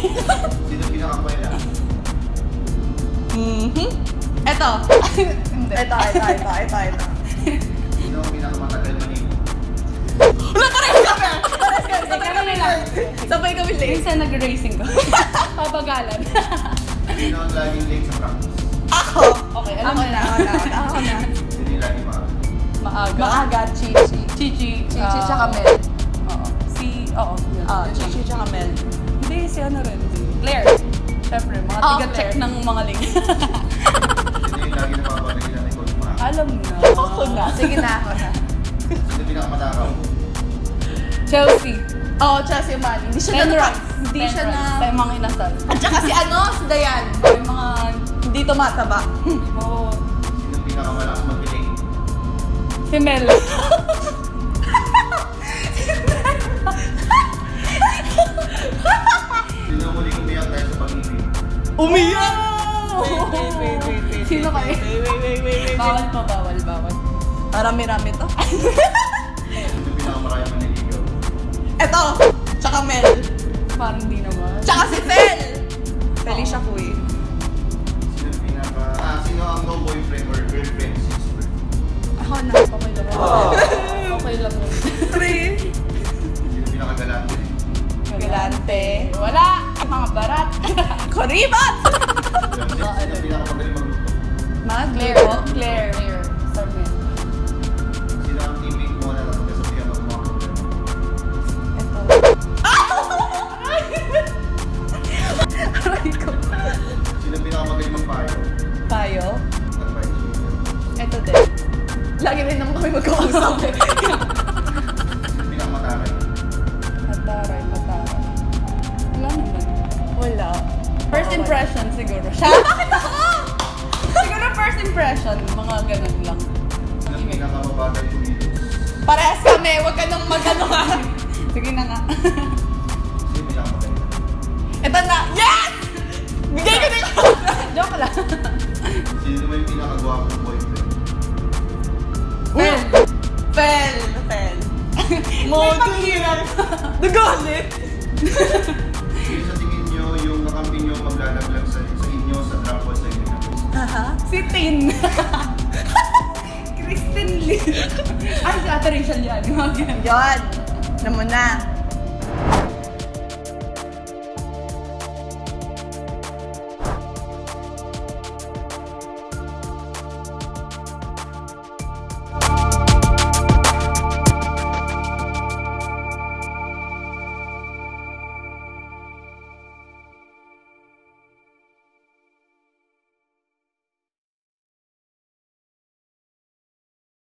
Sino pinakakwela? Mhm. Eto. Hindi. Ito, ito, ito, ito, ito. Sino ang pinakamatagal maligo? Wala pa rin kami! Pares kami, sabay Kami late. Sabay kami late. Minsan nag-racing ko. Pabagalan. Sino ang laging late sa practice? Ako. Okay, alam mo na, ako na, ako na. Sino yung laging maaga? Maaga. Maaga, Chichi. Chichi. Chichi ah, tsaka Mel. Oo. Si, oo. yun. Ah, Chichi tsaka Mel. Hindi, si ano rin. Si Claire. Siyempre, mga Ah, tiga-check ng mga link. Laging napapalagay na ikaw maaga? alam na. Ako na. Sige na, ako na. Sino pinakamatakaw? Chelsea. Oo, oh, Chelsea Man. Hindi siya na, hindi siya na, Tayo mga inasal. at saka si ano, si Dayan. Yung mga, Hindi tumataba. oh, Sino pinakamalakas magpiling? si Mel. Umiyak! Wait, wait, wait, wait. Sino kayo? Wait, wait, wait, wait, wait. Bawal pa, bawal, bawal. Marami-rami to. Sino pinakamarami maniligaw? Eto, tsaka Mel. Parang di naman. Tsaka si Fel. Felicia Kuy. Sino pinaka... Ah, sino ang no boyfriend or girlfriend? Ako na. Galante. Wala! Mga barat. Koribat! Sino pinakamagaling magluto? Mag Claire. Claire. Claire. Sarmiento. Sino ang teammate mo na napagkasabihan ng mga problema? Ito. Aray ko. Sino pinakamagaling magpayo? Tayo. Advice. Ito din. Lagi rin naman kami magkausap. First impression siguro. Siya? Bakit ako? siguro first impression. Mga ganun lang. Sino pinakamabagal kumilos? Parehas kami. Huwag ka nang magano ka. Sige na nga. Sino pinakamagaling? Ito na. Yes! Bigay ko na yung Joke lang. Sino naman yung pinakagwapong boyfriend? Well, Fel. Fel. May paghirap. Nagalit. Nyo maglalaglag sa, sa inyo sa travel sa inyo? Aha. Si Tin. Kristen Lee. Ay, si Ate Rachel yan. Alam mo na.